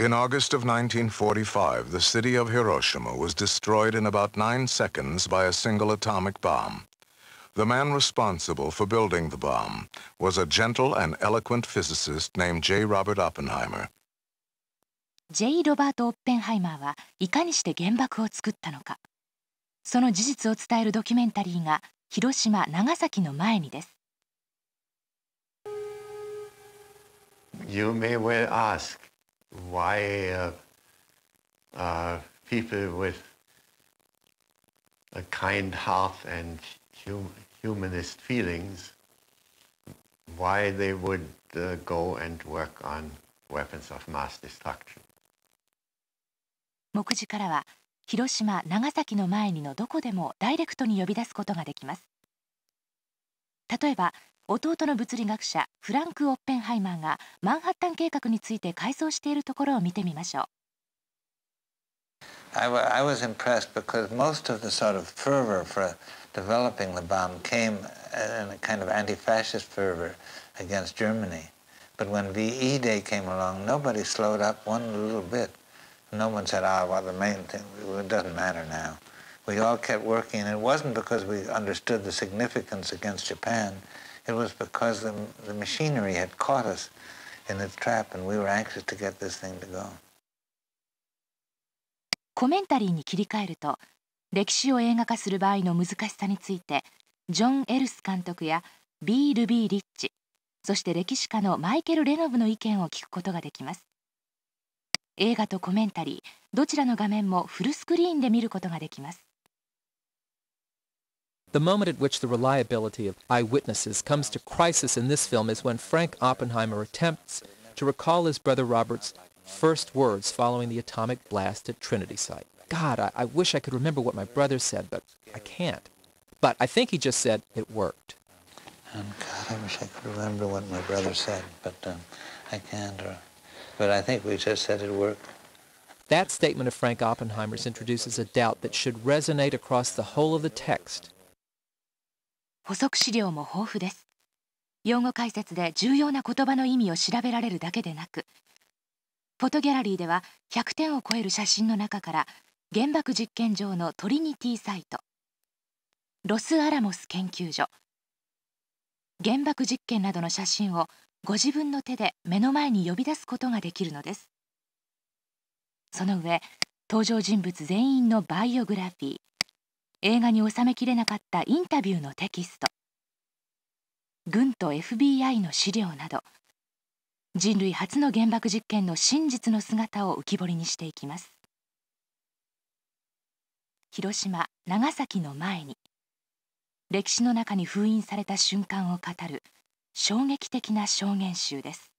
In August of 1945, the city of Hiroshima was destroyed in about nine seconds by a single atomic bomb. The man responsible for building the bomb was a gentle and eloquent physicist named J. Robert Oppenheimer. J. ロバート・オッペンハイマーはいかにして原爆を作ったのかその事実を伝えるドキュメンタリーが広島長崎の前にです You may well ask why uh, uh, people with a kind heart and hum humanist feelings, why they would uh, go and work on weapons of mass destruction. 目次からは広島長崎の前にのどこでもダイレクトに呼び出すことができます例えば弟の物理学者フランク・オッペンハイマーがマンハッタン計画について回想しているところを見てみましょう I, I was impressed because most of the sort of fervor for developing the bomb came in a kind of anti-fascist fervor against Germany. But when VE Day came along, nobody slowed up one little bit. No one said, ah, well, the main thing, it doesn't matter now. We all kept working, and it wasn't because we understood the significance against Japan. It was because the, the machinery had caught us in its trap, and we were anxious to get this thing to go. コメンタリーに切り替えると歴史を映画化する場合の難しさについてジョン・エルス監督やビー・ルビー・リッチそして歴史家のマイケル・レノブの意見を聞くことができます映画とコメンタリーどちらの画面もフルスクリーンで見ることができます The moment at which the reliability of eyewitnesses comes to crisis in this film is when Frank Oppenheimer attempts to recall his brother Robert's first words following the atomic blast at Trinity Site. God, I, I wish I could remember what my brother said, but I can't. But I think he just said it worked. And God, I wish I could remember what my brother said, but um, I can't. Or, but I think we just said it worked. That statement of Frank Oppenheimer's introduces a doubt that should resonate across the whole of the text. 補足資料も豊富です。用語解説で重要な言葉の意味を調べられるだけでなくフォトギャラリーでは100点を超える写真の中から原爆実験場のトリニティサイトロスアラモス研究所原爆実験などの写真をご自分の手で目の前に呼び出すことができるのです。その上登場人物全員のバイオグラフィー映画に収めきれなかったインタビューのテキスト。軍と FBI の資料など。人類初の原爆実験の真実の姿を浮き彫りにしていきます。広島長崎の前に歴史の中に封印された瞬間を語る衝撃的な証言集です。